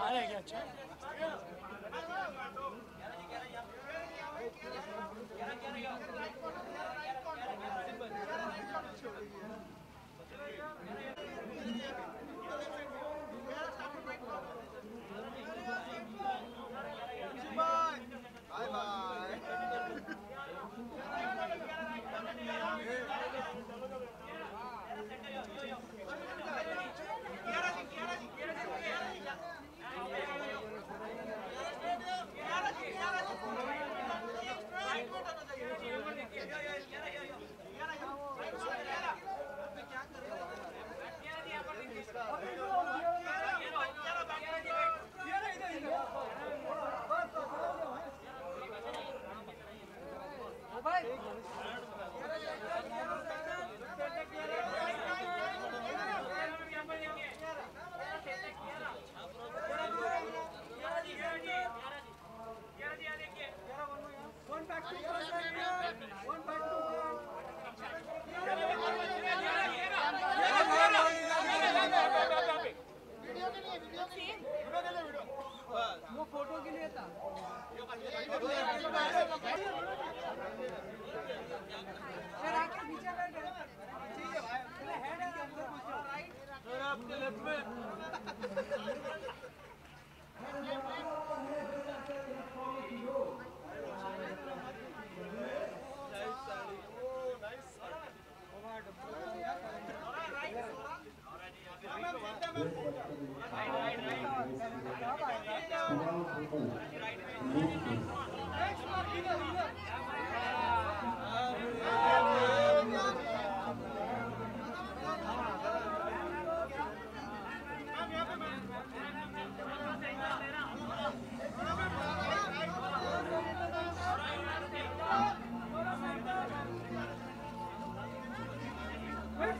आ रहा है क्या अच्छा वो फ़ोटो के लिए था यार आके पीछे बैठ गए ठीक है भाई पहले हेड है अंदर घुस जाओ राइट सर आपके लेफ़्ट में।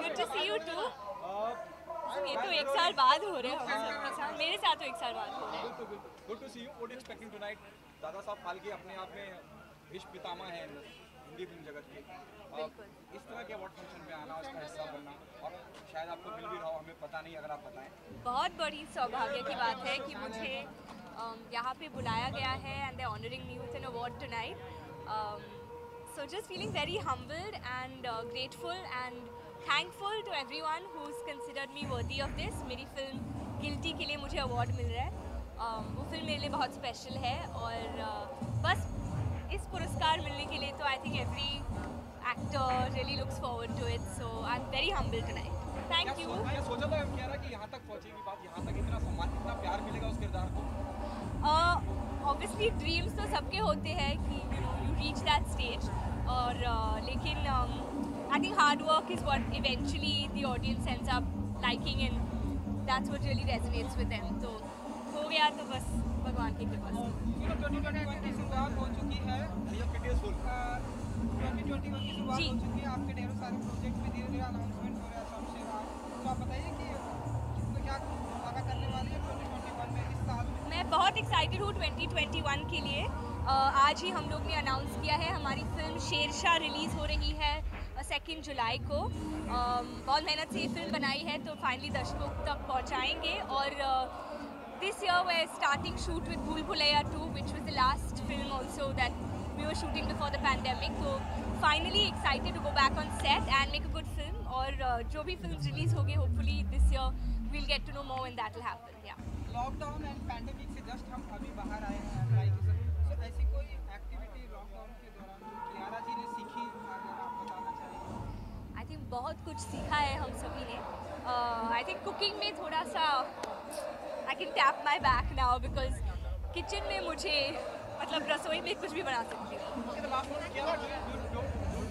Good to see you too ये तो एक साल बाद हो रहे हैं मेरे साथ तो एक साल बाद हो रहे हैं। Good to see you what expecting tonight Dada Saheb Phalke अपने आप में विश्व पितामह हैं हिंदी फ़िल्म जगत के। इस तरह के अवार्ड फ़ंक्शन में आना उसका हिस्सा बनना और शायद आपको मिल भी रहा हो हमें पता नहीं अगर आप बताएँ। बहुत बड़ी सौभाग्य की बात है कि मुझे um, यहाँ पे बुलाया गया है and they honouring me with an award tonight so just feeling very humbled and grateful and thankful to everyone who's considered me worthy of this मेरी फ़िल्म गिल्टी के लिए मुझे अवार्ड मिल रहा है. Um, वो फ़िल्म मेरे लिए बहुत स्पेशल है और uh, बस इस पुरस्कार मिलने के लिए तो I think every actor really looks forward to it so I am very humble tonight क्या थैंक यू सोचा था कि यहाँ तक पहुँचेगी बात यहाँ तक इतना सम्मान इतना प्यार मिलेगा उस किरदार को। ऑब्वियसली ड्रीम्स तो सबके होते हैं कि you know you reach that stage और uh, लेकिन I think hard work is what eventually the audience ends up liking and that's what really resonates with them तो हो गया तो बस भगवान की कृपा से। हो है जी। हो चुकी है आपके ढेरों सारे प्रोजेक्ट भी धीरे धीरे अनाउंसमेंट हो रहा है तो आप बताइए कि बहुत एक्साइटेड हूँ 2021 के लिए। आज ही हम लोग ने अनाउंस किया है, हमारी फ़िल्म शेरशाह रिलीज़ हो रही है सेकेंड जुलाई को। बहुत मेहनत से ये फ़िल्म बनाई है तो फाइनली दर्शकों तक पहुँचाएँगे। और this year we starting shoot with Bhool Bhulaiyaa two which was the last film also that we were shooting before the pandemic तो finally excited to go back on set and make a good film और uh, जो भी film release होगी hopefully this year we'll get to know more and that will happen या lockdown and pandemic से just हम अभी बाहर आए हैं सो ऐसी कोई एक्टिविटी लॉकडाउन के दौरान कियारा जी ने सीखी अगर आप बताना चाहें? बहुत कुछ सीखा है हम सभी ने। आई थिंक कुकिंग में थोड़ा सा I can tap my back now because kitchen में मुझे मतलब रसोई में कुछ भी बना सकती हूँ।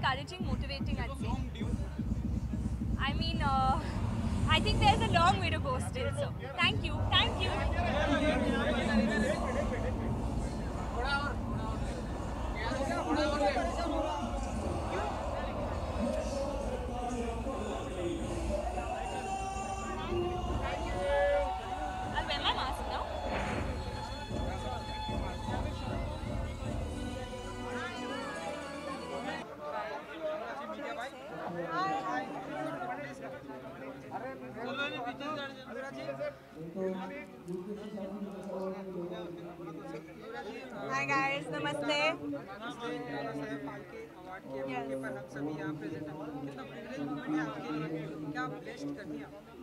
encouraging, motivating, I'd say. I mean, uh, I think there's a long way to go still, so thank you.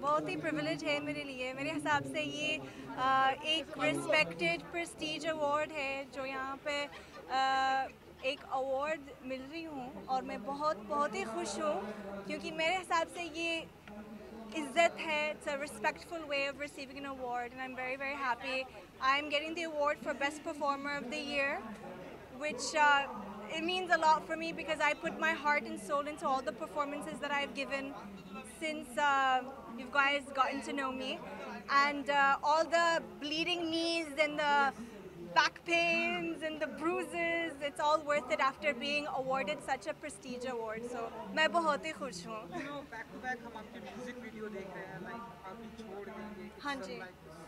बहुत ही प्रिविलेज है मेरे लिए। मेरे हिसाब से ये एक रिस्पेक्टेड प्रेस्टीज अवार्ड है जो यहाँ पे एक अवार्ड मिल रही हूँ और मैं बहुत बहुत ही खुश हूँ क्योंकि मेरे हिसाब से ये इज़्ज़त है। It's a respectful way of receiving an award and I am very very happy I am getting the award for best performer of the year which uh, it means a lot for me because I put my heart and soul into all the performances that I've given since uh, you guys gotten to know me, and uh, all the bleeding knees and the back pains and the bruises. It's all worth it after being awarded such a prestige award. So मैं बहुत ही खुश हूँ. No back to back हम आपके music video देख रहे हैं like आप भी छोड़ देंगे हाँ जी।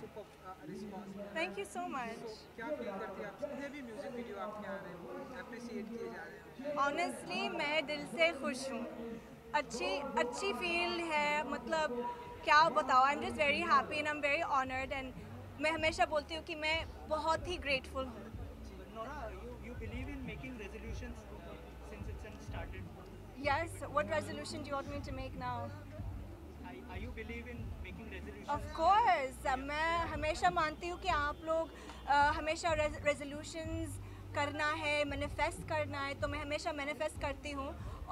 Super response Thank you so much. क्या फील करती है आप जितने भी म्यूज़िक वीडियो आपके आ रहे हैं अप्रिशिएट किए जा रहे हैं ऑनेस्टली मैं दिल से खुश हूँ अच्छी अच्छी फील है मतलब क्या बताओ I am just very happy and I am very honoured and मैं हमेशा बोलती हूँ कि मैं बहुत ही ग्रेटफुल हूँ you, you resolutions started. Yes what resolution do want me to make now Are, you believe in making resolutions? Of course मैं हमेशा मानती हूँ कि आप लोग अ, हमेशा रेजोल्यूशंस करना है मैनिफेस्ट करना है तो मैं हमेशा मैनिफेस्ट करती हूँ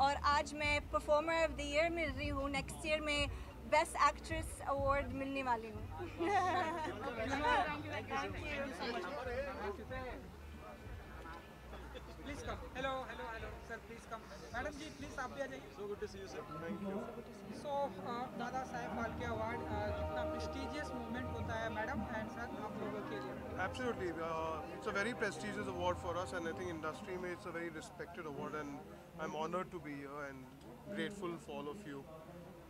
और आज मैं परफॉर्मर ऑफ़ द ईयर मिल रही हूँ नेक्स्ट ईयर में बेस्ट एक्ट्रेस अवार्ड मिलने वाली हूँ please come hello hello hello sir please come madam ji please आप भी आ जाइए so good to see you sir thank you so Dada Saheb Phalke award कितना प्रेस्टिजियस मूवमेंट होता है मैडम एंड सर आप लोगों के लिए Absolutely. Uh, it's a very prestigious award for us, and I think industry में it's a very respected award, and I'm honored to be here and grateful for all of you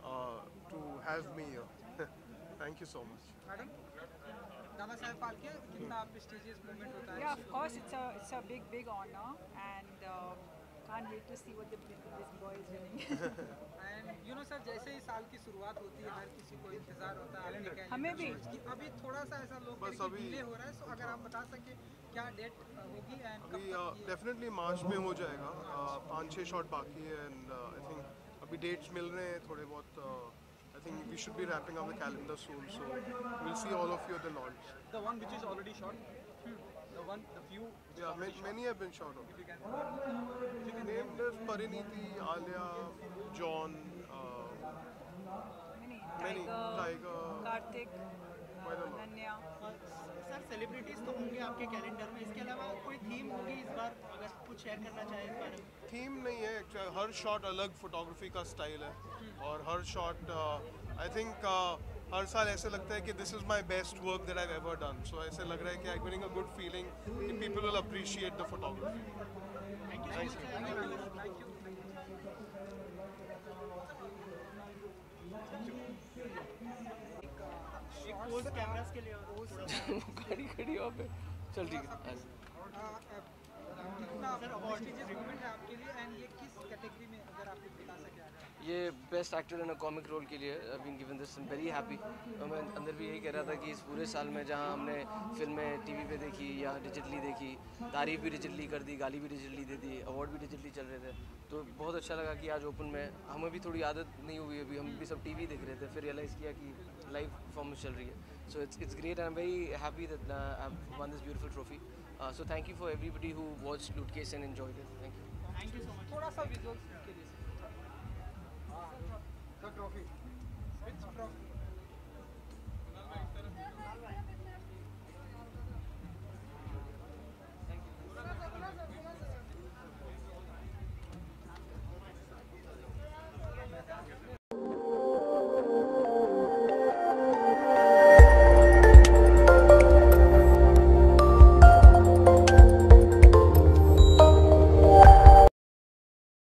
uh, to have me here. Thank you so much. Madam Dada Saheb Phalke कितना prestigious movement होता है Yeah, of course, it's a it's a big big honor, and uh, can't wait to see what the this boy is doing. And you know sir जैसे ही साल की शुरुआत होती है हर किसी को इंतज़ार होता है हमें भी। की। अभी थोड़ा सा ऐसा लोग बस अभी- डिले हो रहा है सो अगर आप बता सके क्या डेट होगी एंड कब अभी डेफिनेटली मार्च में हो जाएगा uh, पाँच छः शॉट बाकी है एंड आई थिंक अभी डेट्स मिल रहे हैं थोड़े बहुत I think we should be wrapping up the calendar soon, so we'll see all of you at the launch. The one which is already shot? The one, the few? Yeah, ma many have been shot already. Named as Pariniti, Alia, John, आपके calendar में? इसके अलावा कोई theme होगी इस बार अगर कुछ share करना चाहें इस बारे में? थीम नहीं है हर शॉट अलग फोटोग्राफी का स्टाइल है। और हर शॉट आई थिंक हर साल ऐसे लगता है कि this is my best work that I ever done so ऐसे लग रहा है कि I getting a good feeling कि people will appreciate the photography thank you गाड़ी खड़ी है वहाँ पे। चल ठीक है कितना प्रेस्टिजियस मूवमेंट है आपके लिए एंड ये किस कैटेगरी में अगर आप बता सके अगर ये best actor in a comic role के लिए been given this very happy मैं अंदर भी यही कह रहा था कि इस पूरे साल में जहाँ हमने फ़िल्में टीवी पे देखी या डिजिटली देखी, तारीफ़ भी डिजिटली कर दी, गाली भी डिजिटली दे दी अवार्ड भी डिजिटली चल रहे थे। तो बहुत अच्छा लगा कि आज ओपन में हमें भी थोड़ी आदत नहीं हुई अभी, हम भी सब टीवी देख रहे थे, फिर रियलाइज़ किया कि लाइव परफॉर्मेंस चल रही है। So its its great I am very happy that I won this beautiful trophy so thank you for everybody who watch Lootcase and enjoy this thank you thank you so much थोड़ा सा visuals के लिए। Sir trophy विच trophy